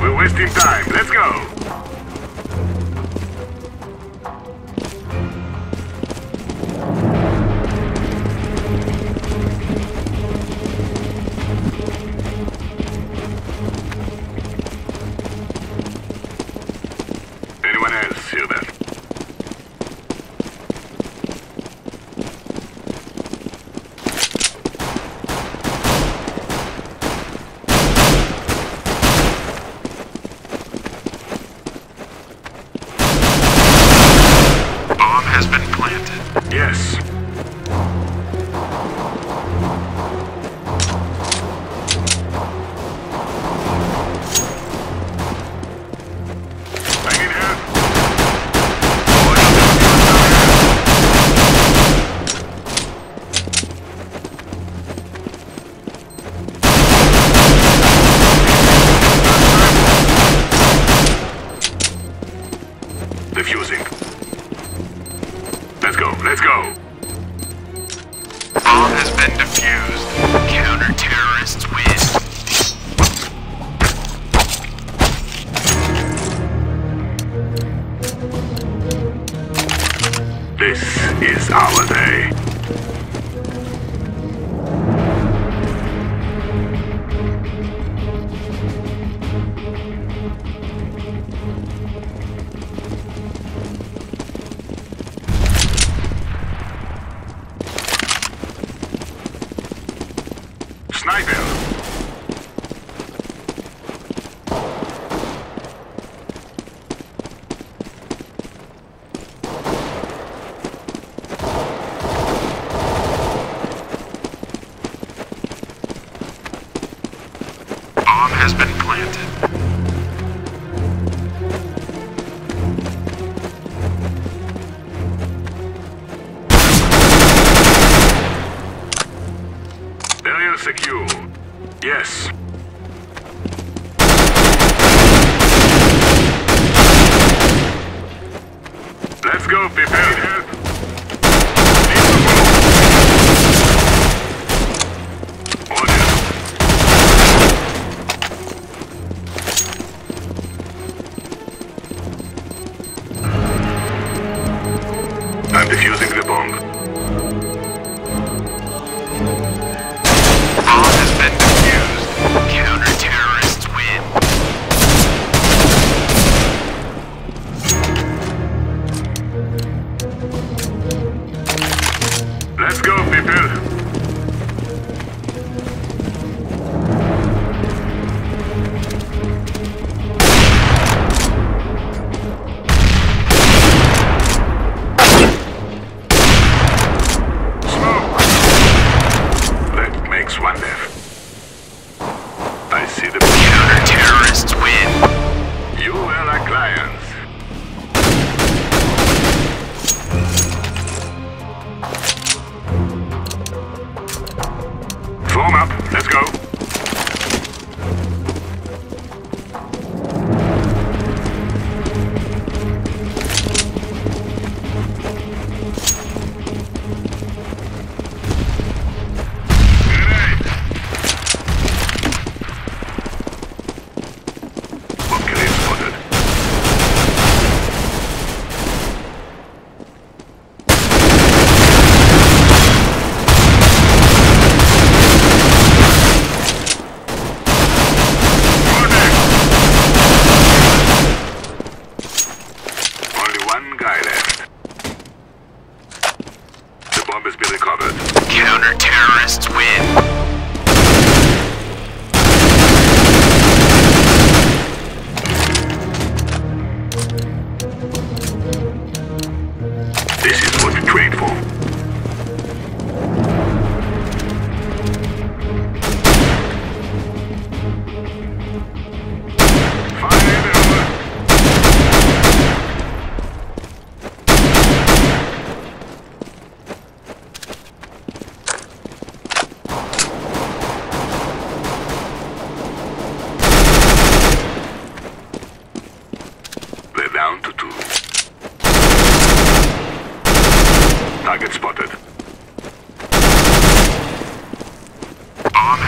We're wasting time. Let's go. Let's go. Bomb has been defused. Counter-terrorists win. This is our day. go, prepare. I'm defusing the bomb. bomb has been recovered. Counter-terrorists win.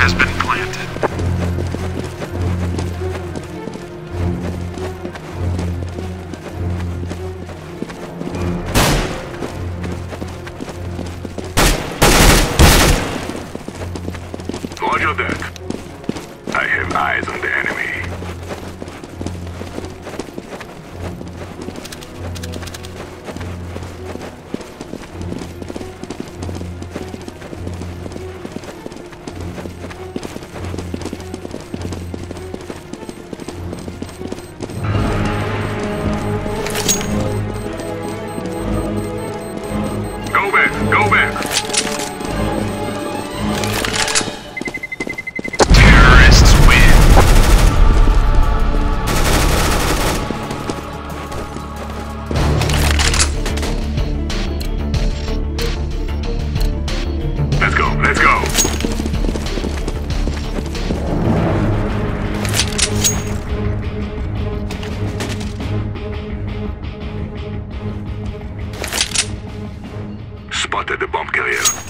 has been spotted the bomb carrier.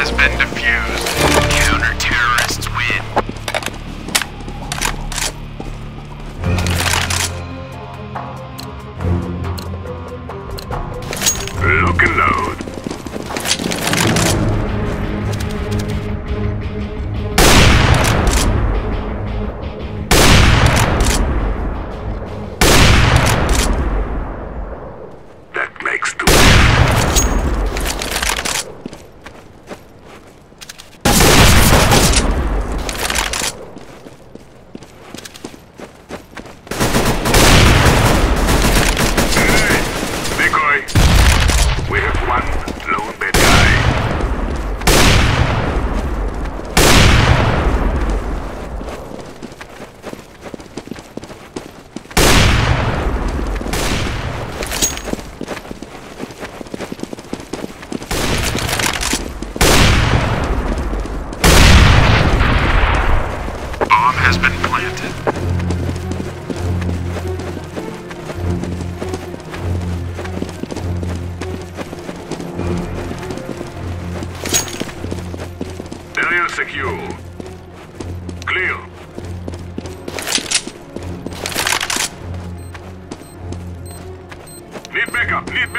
has been defused.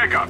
backup.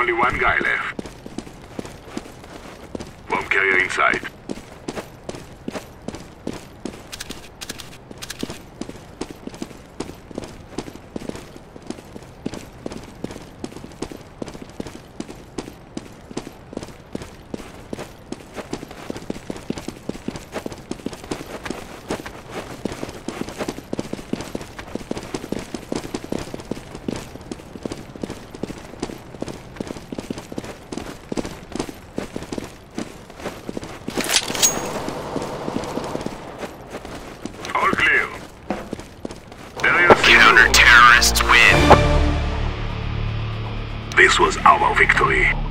Only one guy left. Bomb carrier inside. was our victory.